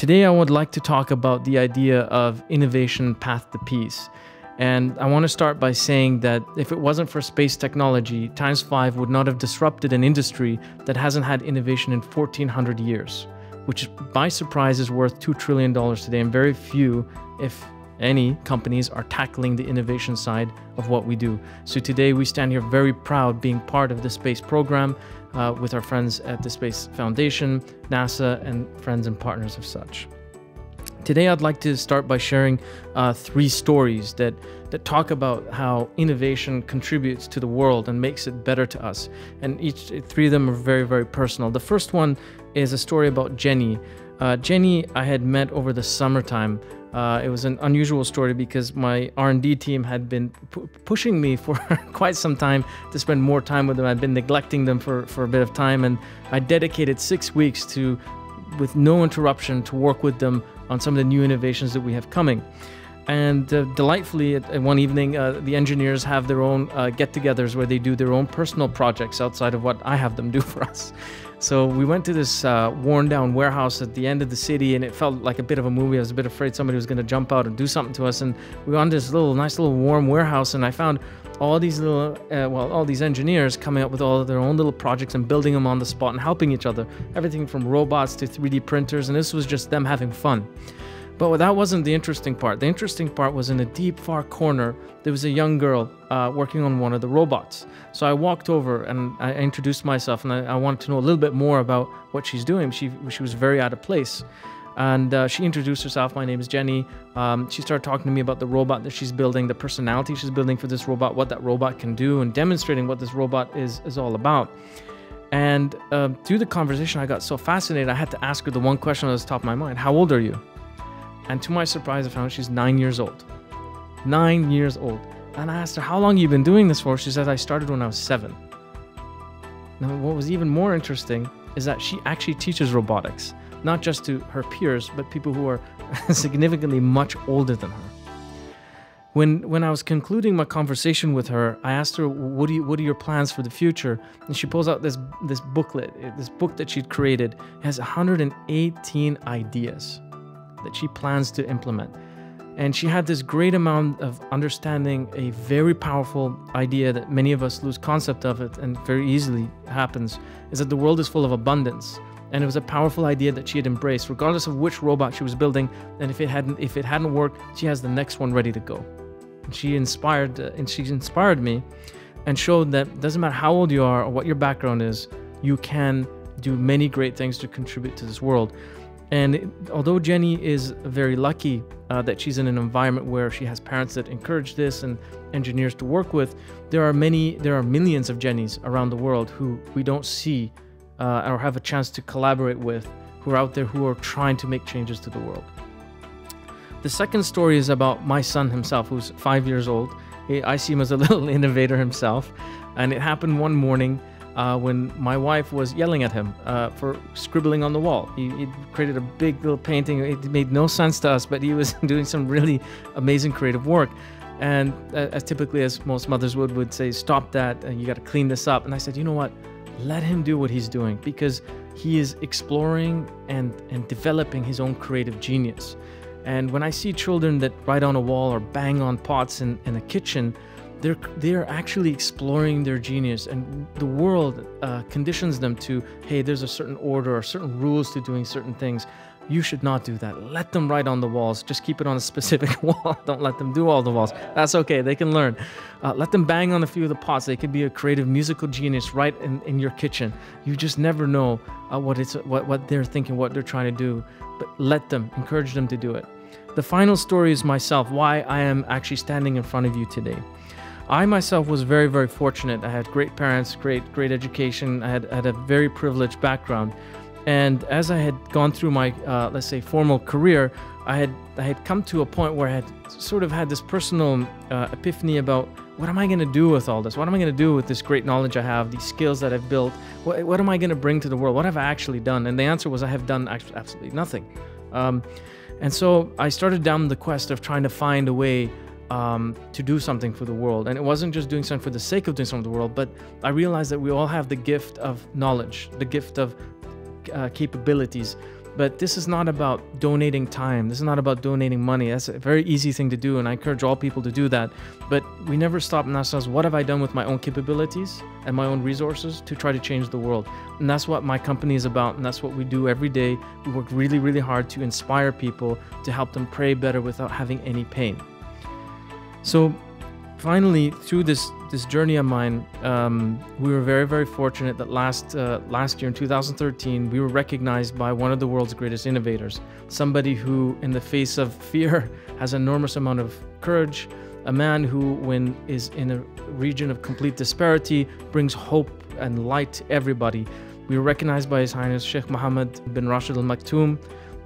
Today, I would like to talk about the idea of innovation path to peace. And I want to start by saying that if it wasn't for space technology, Timez5 would not have disrupted an industry that hasn't had innovation in 1400 years, which by surprise is worth $2 trillion today, and very few, if any companies are tackling the innovation side of what we do. So today we stand here very proud being part of the space program uh, with our friends at the Space Foundation, NASA, and friends and partners of such. Today, I'd like to start by sharing uh, three stories that, that talk about how innovation contributes to the world and makes it better to us. And each three of them are very, very personal. The first one is a story about Jenny. Uh, Jenny, I had met over the summertime uh, it was an unusual story because my R&D team had been pushing me for quite some time to spend more time with them. I'd been neglecting them for, for a bit of time, and I dedicated six weeks to, with no interruption, to work with them on some of the new innovations that we have coming. And uh, delightfully, at, at, one evening, uh, the engineers have their own uh, get-togethers where they do their own personal projects outside of what I have them do for us. So we went to this uh, worn down warehouse at the end of the city, and it felt like a bit of a movie. I was a bit afraid somebody was going to jump out and do something to us. And we went to this little, nice little warm warehouse, and I found all these little, uh, well, all these engineers coming up with all their own little projects and building them on the spot and helping each other. Everything from robots to 3D printers, and this was just them having fun. But that wasn't the interesting part. The interesting part was in a deep, far corner, there was a young girl uh, working on one of the robots. So I walked over and I introduced myself and I, I, wanted to know a little bit more about what she's doing. She, she was very out of place. And uh, she introduced herself. My name is Jenny. Um, she started talking to me about the robot that she's building, the personality she's building for this robot, what that robot can do, and demonstrating what this robot is, is all about. And uh, through the conversation, I got so fascinated, I had to ask her the one question that was top of my mind How old are you? And to my surprise, I found she's nine years old. Nine years old. And I asked her, How long you been doing this for? She said, I started when I was seven. Now, what was even more interesting is that she actually teaches robotics, not just to her peers, but people who are significantly much older than her. When, when I was concluding my conversation with her, I asked her, what, do you, what are your plans for the future? And she pulls out this, this booklet, this book that she'd created. It has 118 ideas that she plans to implement. And she had this great amount of understanding a very powerful idea that many of us lose concept of it and very easily happens is that the world is full of abundance. And it was a powerful idea that she had embraced, regardless of which robot she was building. And if it hadn't, if it hadn't worked, she has the next one ready to go. And she inspired, uh, and she inspired me, and showed that doesn't matter how old you are or what your background is, you can do many great things to contribute to this world. And although Jenny is very lucky uh, that she's in an environment where she has parents that encourage this and engineers to work with, there are many, there are millions of Jennies around the world who we don't see uh, or have a chance to collaborate with, who are out there who are trying to make changes to the world. The second story is about my son himself, who's five years old. I see him as a little innovator himself, and it happened one morning uh, when my wife was yelling at him uh, for scribbling on the wall. He, he, created a big little painting. It made no sense to us, but he was doing some really amazing creative work. And uh, as typically as most mothers would, would say, stop that, and you got to clean this up. And I said, you know what? Let him do what he's doing because he is exploring and, and developing his own creative genius. And when I see children that write on a wall or bang on pots in, in a kitchen, they're they're actually exploring their genius and the world uh, conditions them to hey there's a certain order or certain rules to doing certain things. You should not do that. Let them write on the walls. Just keep it on a specific wall. Don't let them do all the walls. That's okay. They can learn. Uh, let them bang on a few of the pots. They could be a creative musical genius right in, in your kitchen. You just never know uh, what it's what, what they're thinking what they're trying to do but let them encourage them to do it. The final story is myself why i am actually standing in front of you today I myself was very, very fortunate. I had great parents, great, great education. I had, had a very privileged background. And as I had gone through my, uh, let's say, formal career, I had, I had come to a point where I had sort of had this personal uh, epiphany about what am I going to do with all this? What am I going to do with this great knowledge I have, these skills that I've built? What, what am I going to bring to the world? What have I actually done? And the answer was I have done absolutely nothing. Um, and so I started down the quest of trying to find a way um, to do something for the world. And it wasn't just doing something for the sake of doing something for the world, but I realized that we all have the gift of knowledge, the gift of uh, capabilities But this is not about donating time. This is not about donating money. That's a very easy thing to do, and I encourage all people to do that. But we never stop and ask ourselves, what have I done with my own capabilities and my own resources to try to change the world? And that's what my company is about, and that's what we do every day. We work really, really hard to inspire people to help them pray better without having any pain. So, finally, through this this journey of mine, um, we were very, very fortunate that last uh, last year in 2013, we were recognized by one of the world's greatest innovators, somebody who, in the face of fear, has enormous amount of courage, a man who, when is in a region of complete disparity, brings hope and light to everybody. We were recognized by His Highness Sheikh Mohammed bin Rashid Al Maktoum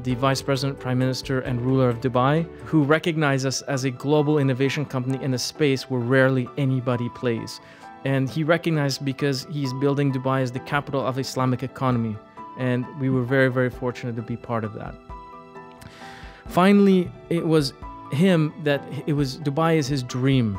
the Vice President, Prime Minister, and ruler of Dubai, who recognize us as a global innovation company in a space where rarely anybody plays. And he recognized because he's building Dubai as the capital of Islamic economy. And we were very, very fortunate to be part of that. Finally, it was him that it was Dubai is his dream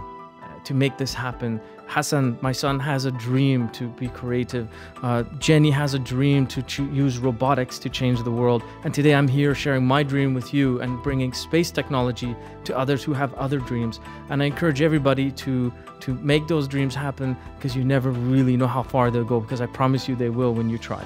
to make this happen. Hassan, my son, has a dream to be creative. Uh, Jenny has a dream to use robotics to change the world. And today I'm here sharing my dream with you and bringing space technology to others who have other dreams. And I encourage everybody to to make those dreams happen because you never really know how far they'll go because I promise you they will when you try.